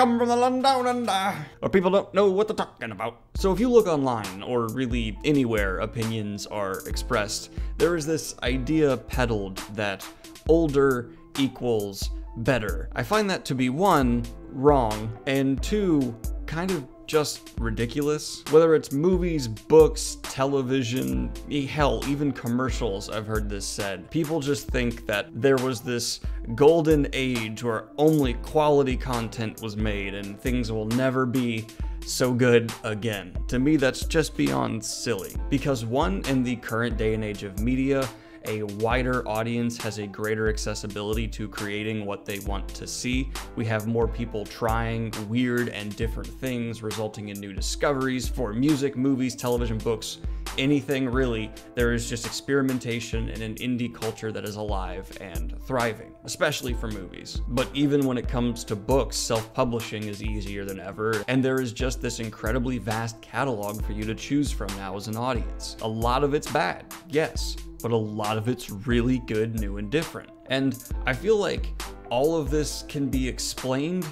come from the land down under. Uh, or people don't know what they're talking about. So if you look online, or really anywhere opinions are expressed, there is this idea peddled that older equals better. I find that to be one, wrong, and two, kind of just ridiculous. Whether it's movies, books, television, eh, hell, even commercials, I've heard this said. People just think that there was this golden age where only quality content was made and things will never be so good again. To me, that's just beyond silly. Because one, in the current day and age of media, a wider audience has a greater accessibility to creating what they want to see. We have more people trying weird and different things, resulting in new discoveries for music, movies, television, books, anything really. There is just experimentation and an indie culture that is alive and thriving, especially for movies. But even when it comes to books, self publishing is easier than ever, and there is just this incredibly vast catalog for you to choose from now as an audience. A lot of it's bad, yes, but a lot of it's really good, new, and different. And I feel like all of this can be explained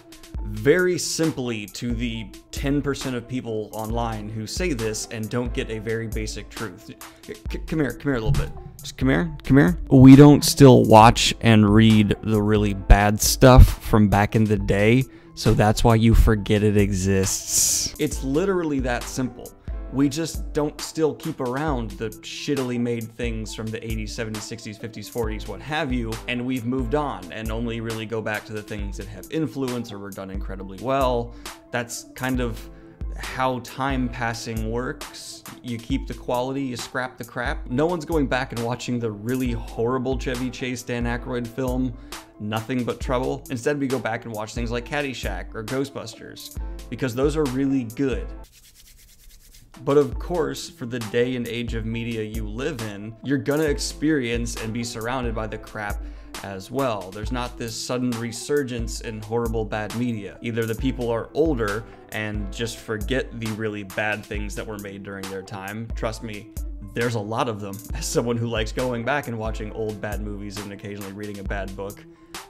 very simply to the 10% of people online who say this and don't get a very basic truth. C come here, come here a little bit. Just come here, come here. We don't still watch and read the really bad stuff from back in the day, so that's why you forget it exists. It's literally that simple we just don't still keep around the shittily made things from the 80s, 70s, 60s, 50s, 40s, what have you, and we've moved on and only really go back to the things that have influence or were done incredibly well. That's kind of how time passing works. You keep the quality, you scrap the crap. No one's going back and watching the really horrible Chevy Chase Dan Aykroyd film, Nothing But Trouble. Instead, we go back and watch things like Caddyshack or Ghostbusters, because those are really good. But of course, for the day and age of media you live in, you're gonna experience and be surrounded by the crap as well. There's not this sudden resurgence in horrible bad media. Either the people are older and just forget the really bad things that were made during their time. Trust me, there's a lot of them. As someone who likes going back and watching old bad movies and occasionally reading a bad book,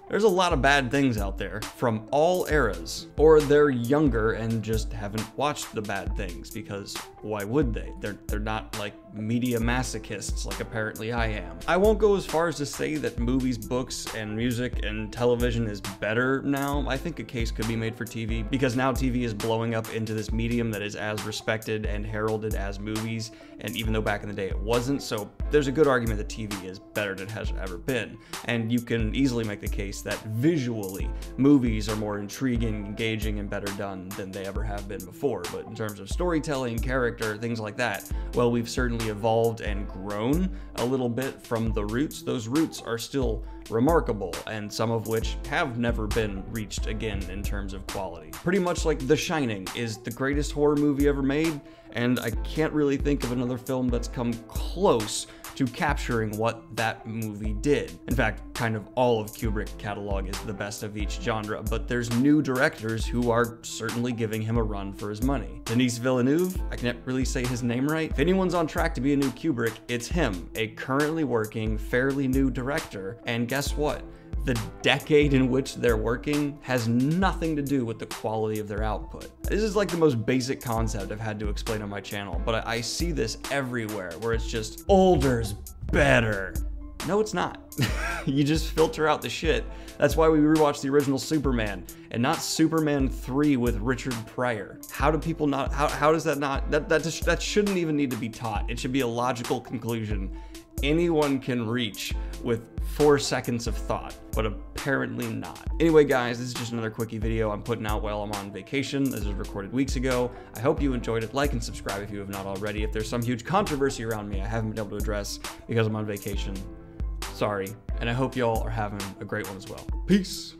there's a lot of bad things out there from all eras. Or they're younger and just haven't watched the bad things because why would they? They're, they're not like media masochists like apparently I am. I won't go as far as to say that movies, books, and music and television is better now. I think a case could be made for TV because now TV is blowing up into this medium that is as respected and heralded as movies. And even though back in the day it wasn't, so there's a good argument that TV is better than it has ever been. And you can easily make the case that visually, movies are more intriguing, engaging, and better done than they ever have been before. But in terms of storytelling, character, things like that, well, we've certainly evolved and grown a little bit from the roots. Those roots are still remarkable, and some of which have never been reached again in terms of quality. Pretty much like The Shining is the greatest horror movie ever made, and I can't really think of another film that's come close to capturing what that movie did. In fact, kind of all of Kubrick's catalog is the best of each genre, but there's new directors who are certainly giving him a run for his money. Denis Villeneuve, I can't really say his name right. If anyone's on track to be a new Kubrick, it's him, a currently working, fairly new director, and guess what? the decade in which they're working has nothing to do with the quality of their output. This is like the most basic concept I've had to explain on my channel, but I see this everywhere where it's just older's better. No, it's not. you just filter out the shit. That's why we rewatched the original Superman and not Superman 3 with Richard Pryor. How do people not, how, how does that not, that, that, just, that shouldn't even need to be taught. It should be a logical conclusion anyone can reach with four seconds of thought, but apparently not. Anyway, guys, this is just another quickie video I'm putting out while I'm on vacation. This was recorded weeks ago. I hope you enjoyed it. Like and subscribe if you have not already. If there's some huge controversy around me I haven't been able to address because I'm on vacation, sorry. And I hope y'all are having a great one as well. Peace.